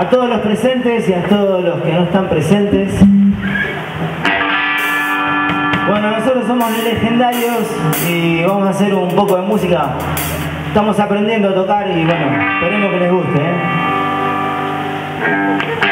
a todos los presentes y a todos los que no están presentes. Bueno, nosotros somos legendarios y vamos a hacer un poco de música. Estamos aprendiendo a tocar y bueno, esperemos que les guste. ¿eh?